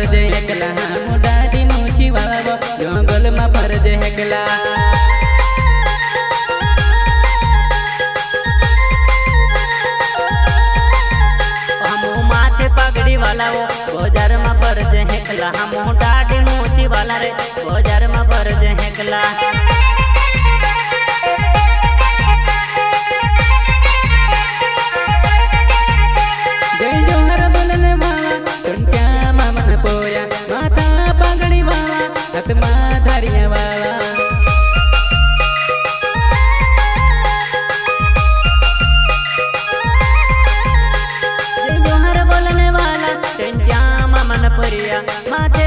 फरजे हेकला मुडाडी मुछी वावा जंगल में फरजे हेकला पगड़ी वाला वो बाज़ार में फरजे हेकला हम डाडी मुछी वाला रे बाज़ार में फरजे हेकला हतमा धरिया वाला जोहर बोलने वाला टेंट्या मन परिया माथे